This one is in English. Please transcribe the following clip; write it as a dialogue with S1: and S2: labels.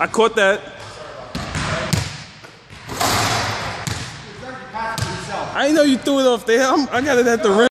S1: I caught that. I know you threw it off there. I'm, I got it at the rim.